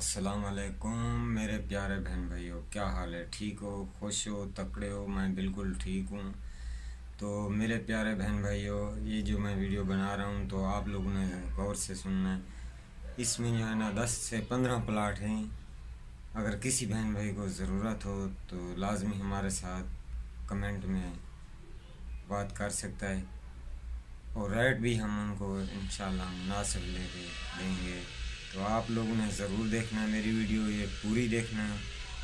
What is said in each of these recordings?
अस्सलाम वालेकुम मेरे प्यारे बहन भाइयों, क्या हाल है? ठीक हो? खुश हो? तकड़े हो? मैं बिल्कुल ठीक हूँ। तो मेरे प्यारे बहन भाइयों, ये जो मैं वीडियो बना रहा हूँ तो आप लोगों ने गौर से सुनना है। इसमें जो है ना, दस से पंद्रह प्लाट हैं। अगर किसी बहन भाई को ज़रूरत हो तो लाजमी हमारे साथ कमेंट में बात कर सकता है। और रेट भी हम उनको इन मुनासिब ले देंगे। तो आप लोगों ने ज़रूर देखना मेरी वीडियो, ये पूरी देखना।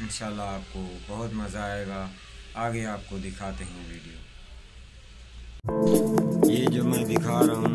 इन आपको बहुत मज़ा आएगा। आगे आपको दिखाते हैं वीडियो। ये जो मैं दिखा रहा हूँ